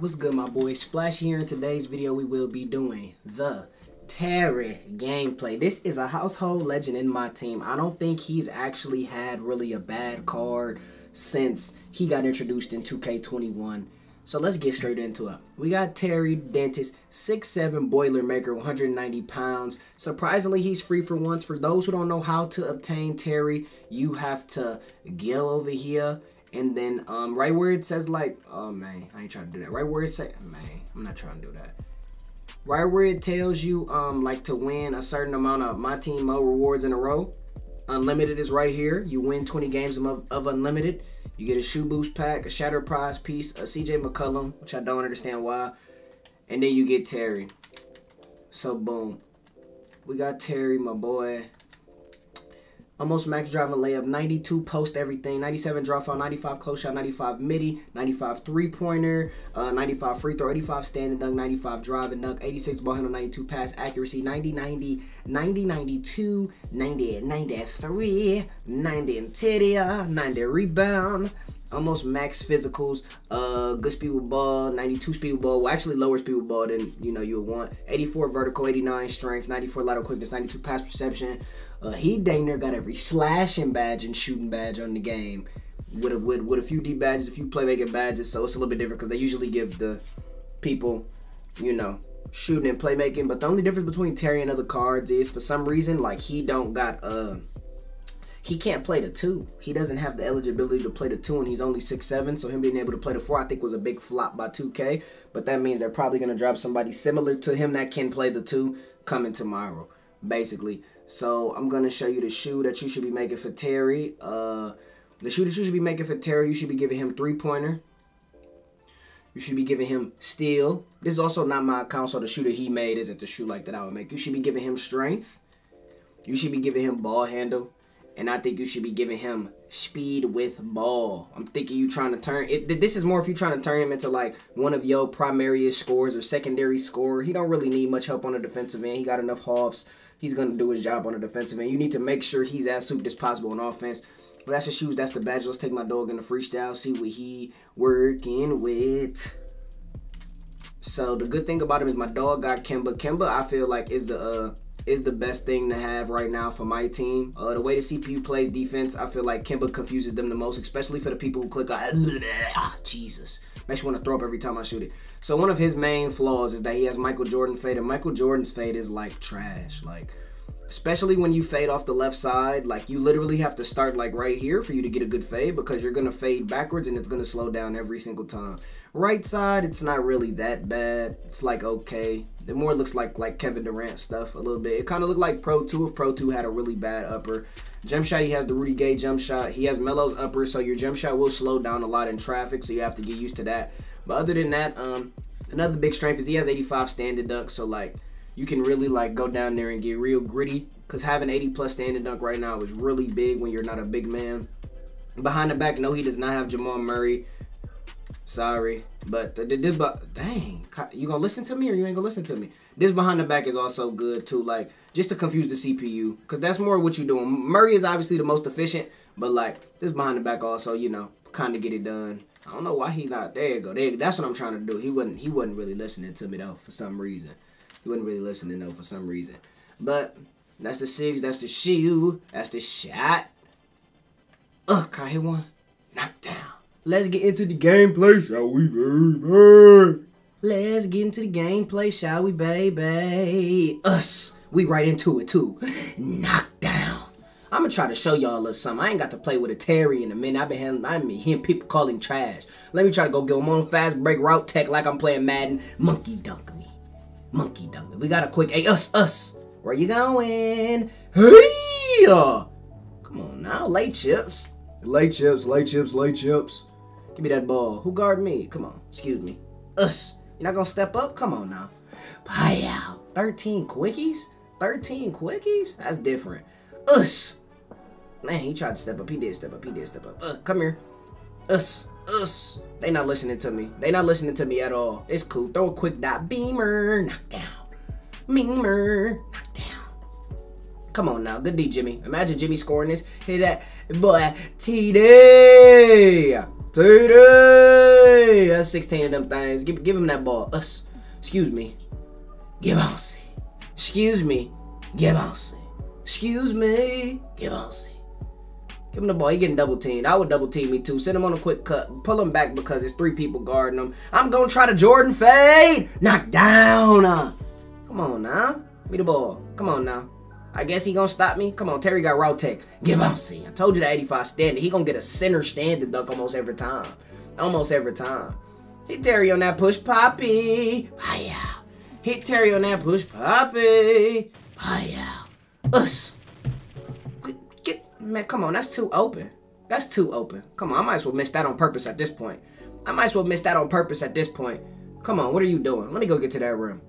What's good, my boy? Splash here. In today's video, we will be doing the Terry gameplay. This is a household legend in my team. I don't think he's actually had really a bad card since he got introduced in 2K21. So let's get straight into it. We got Terry Dentist, 6'7 Boilermaker, 190 pounds. Surprisingly, he's free for once. For those who don't know how to obtain Terry, you have to go over here and then um, right where it says like, oh man, I ain't trying to do that. Right where it say, man, I'm not trying to do that. Right where it tells you um like to win a certain amount of my team mode rewards in a row. Unlimited is right here. You win 20 games of, of unlimited. You get a shoe boost pack, a shattered prize piece, a CJ McCollum, which I don't understand why, and then you get Terry. So boom, we got Terry, my boy. Almost max driving layup, 92 post everything, 97 drop foul, 95 close shot, 95 midi, 95 three pointer, uh, 95 free throw, 85 standing dunk, 95 driving dunk, 86 ball handle, 92 pass accuracy, 90 90, 90 92, 90 93, 90 interior, 90 rebound, almost max physicals, uh, good speed with ball, 92 speed with ball, well actually lower speed with ball than you know you would want, 84 vertical, 89 strength, 94 lateral quickness, 92 pass perception. Uh, he dang near got every slashing badge and shooting badge on the game. With a, with, with a few D badges, a few playmaking badges, so it's a little bit different because they usually give the people, you know, shooting and playmaking. But the only difference between Terry and other cards is for some reason, like he don't got uh he can't play the two. He doesn't have the eligibility to play the two, and he's only six seven. So him being able to play the four, I think, was a big flop by 2K. But that means they're probably gonna drop somebody similar to him that can play the two coming tomorrow, basically. So I'm gonna show you the shoe that you should be making for Terry. Uh, the shoe that you should be making for Terry, you should be giving him three pointer. You should be giving him steel. This is also not my account, so the shoe that he made isn't the shoe like that I would make. You should be giving him strength. You should be giving him ball handle. And I think you should be giving him speed with ball. I'm thinking you trying to turn. This is more if you trying to turn him into like one of your primary scores or secondary score. He don't really need much help on the defensive end. He got enough halves he's to do his job on the defensive end. You need to make sure he's as souped as possible on offense. But that's the shoes. That's the badge. Let's take my dog in the freestyle. See what he working with. So the good thing about him is my dog got Kemba. Kemba, I feel like is the uh, is the best thing to have right now for my team. Uh, the way the CPU plays defense, I feel like Kemba confuses them the most, especially for the people who click on. Ah, Jesus, makes me want to throw up every time I shoot it. So one of his main flaws is that he has Michael Jordan fade, and Michael Jordan's fade is like trash. Like especially when you fade off the left side like you literally have to start like right here for you to get a good fade because you're gonna fade backwards and it's gonna slow down every single time right side it's not really that bad it's like okay it more looks like like kevin durant stuff a little bit it kind of looked like pro 2 if pro 2 had a really bad upper jump shot he has the rudy gay jump shot he has melo's upper so your jump shot will slow down a lot in traffic so you have to get used to that but other than that um another big strength is he has 85 standing dunk so like you can really like go down there and get real gritty. Cause having 80 plus standing dunk right now is really big when you're not a big man. Behind the back, no, he does not have Jamal Murray. Sorry, but the, the, the dang, you gonna listen to me or you ain't gonna listen to me? This behind the back is also good too, like just to confuse the CPU, cause that's more what you're doing. Murray is obviously the most efficient, but like this behind the back also, you know, kind of get it done. I don't know why he not. There you go. There, that's what I'm trying to do. He wasn't. He wasn't really listening to me though for some reason. He wasn't really listening though for some reason. But that's the six. That's the shoe. That's the shot. Ugh, I hit one? Knock down. Let's get into the gameplay, shall we, baby? Let's get into the gameplay, shall we, baby? Us. We right into it, too. Knock down. I'm gonna try to show y'all a little something. I ain't got to play with a Terry in a minute. I've been having, I been hearing people calling trash. Let me try to go get him on fast break route tech like I'm playing Madden. Monkey dunk me. Monkey dunk me. We got a quick, hey, us, us. Where you going? Hey! Come on now, late chips. Late chips, late chips, late chips. Give me that ball. Who guard me? Come on, excuse me. Us. You're not gonna step up? Come on now. out. 13 quickies? 13 quickies? That's different. Us. Man, he tried to step up. He did step up. He did step up. Uh, come here. Us. Us. They not listening to me. They not listening to me at all. It's cool. Throw a quick dot. Beamer. Knock down. Beamer. Knock down. Come on now. Good D, Jimmy. Imagine Jimmy scoring this. Hit that. Boy, TD. TD! That's 16 of them things. Give, give him that ball. Us. Excuse me. Give Bossy. Excuse me. Give Bossy. Excuse me. Give Bossy. Give him the ball. He getting double teamed. I would double team me too. Send him on a quick cut. Pull him back because it's three people guarding him. I'm going to try to Jordan fade. Knock down. Uh. Come on now. Give me the ball. Come on now. I guess he gonna stop me. Come on, Terry got route tech. Give up, see. I told you the 85 standard. He gonna get a center standard dunk almost every time. Almost every time. Hit Terry on that push, Poppy. Hiya. Hit Terry on that push, Poppy. Hiya. Us. Get man, come on, that's too open. That's too open. Come on, I might as well miss that on purpose at this point. I might as well miss that on purpose at this point. Come on, what are you doing? Let me go get to that room.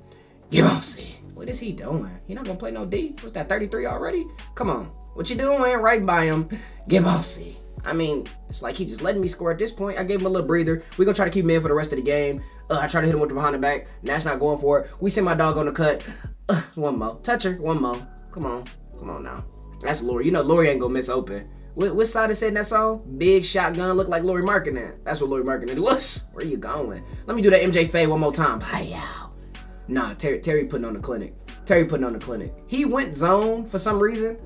Give on, see. What is he doing? He not gonna play no D? What's that, 33 already? Come on. What you doing? Right by him. Give Bossy. I mean, it's like he just letting me score at this point. I gave him a little breather. we gonna try to keep him in for the rest of the game. Uh, I try to hit him with the behind the back. Nash not going for it. We send my dog on the cut. Uh, one more. Toucher. One more. Come on. Come on now. That's Lauri. You know Lauri ain't gonna miss open. What, what side is in that song? Big shotgun look like Lauri Markkanen. That's what Lauri Markkanen was. Where are you going? Let me do that MJ fade one more time. Hiya. Nah, Terry, Terry putting on the clinic. Terry putting on the clinic. He went zone for some reason.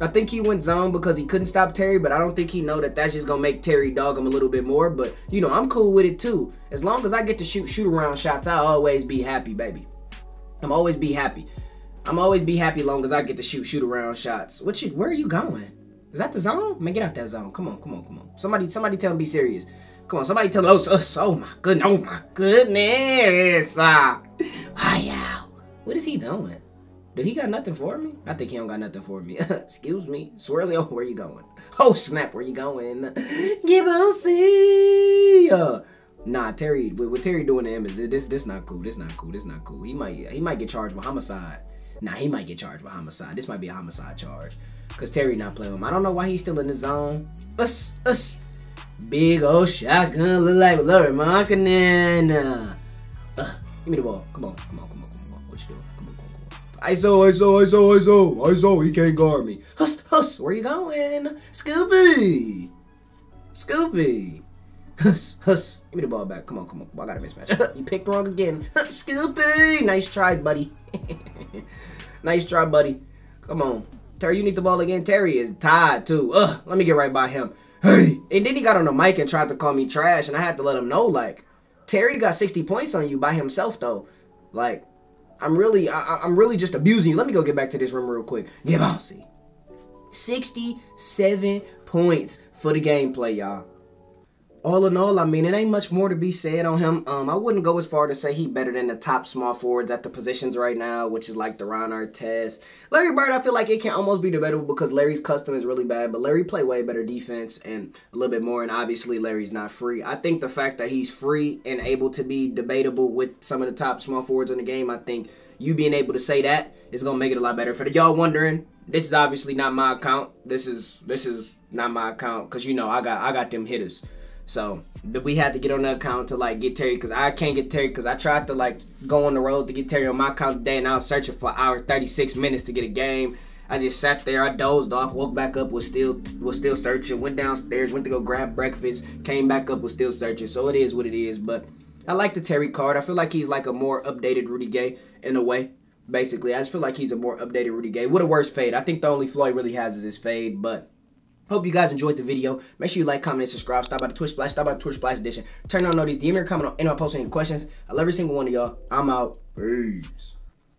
I think he went zone because he couldn't stop Terry, but I don't think he know that that's just gonna make Terry dog him a little bit more. But you know, I'm cool with it too. As long as I get to shoot shoot around shots, I'll always be happy, baby. I'm always be happy. I'm always be happy long as I get to shoot shoot around shots. What you? Where are you going? Is that the zone? Man, get out that zone. Come on, come on, come on. Somebody, somebody tell him be serious. Come on, somebody tell us. Oh, oh my goodness. Oh my goodness. Ah. Wow. What is he doing? Do he got nothing for me? I think he don't got nothing for me. Excuse me. Swirly, oh, where you going? Oh, snap, where you going? Give us see. Uh, nah, Terry, what, what Terry doing to him is this, this not cool. This not cool. This not cool. He might, he might get charged with homicide. Nah, he might get charged with homicide. This might be a homicide charge. Because Terry not playing with him. I don't know why he's still in the zone. Us, us. Big old shotgun look like Lauri Markkanen. Give me the ball. Come on, come on, come on, come on. What you doing? Come on, come on, come on. ISO, ISO, ISO, ISO, ISO. He can't guard me. Huss, huss. Where you going? Scoopy. Scoopy. Huss, huss. Give me the ball back. Come on, come on. I got a mismatch. you picked wrong again. Scoopy. Nice try, buddy. nice try, buddy. Come on. Terry, you need the ball again. Terry is tied, too. Ugh, let me get right by him. Hey. And then he got on the mic and tried to call me trash, and I had to let him know, like, Terry got 60 points on you by himself, though. Like, I'm really, I, am really just abusing you. Let me go get back to this room real quick. Get bossy. 67 points for the gameplay, y'all all in all, I mean, it ain't much more to be said on him. Um, I wouldn't go as far to say he better than the top small forwards at the positions right now, which is like the Ron Artest. Larry Bird, I feel like it can almost be debatable because Larry's custom is really bad, but Larry play way better defense and a little bit more, and obviously Larry's not free. I think the fact that he's free and able to be debatable with some of the top small forwards in the game, I think you being able to say that is gonna make it a lot better. For the y'all wondering, this is obviously not my account. This is this is not my account because you know I got I got them hitters. So we had to get on the account to like get Terry because I can't get Terry because I tried to like go on the road to get Terry on my account today and I was searching for hour 36 minutes to get a game. I just sat there, I dozed off, woke back up, was still was still searching, went downstairs, went to go grab breakfast, came back up, was still searching. So it is what it is. But I like the Terry card. I feel like he's like a more updated Rudy Gay in a way. Basically, I just feel like he's a more updated Rudy Gay. What a worse fade. I think the only flaw he really has is his fade, but Hope you guys enjoyed the video. Make sure you like, comment, and subscribe. Stop by the Twitch Splash. Stop by the Twitch Splash Edition. Turn on notice. DM your comment on any of my posts any questions. I love every single one of y'all. I'm out. Peace.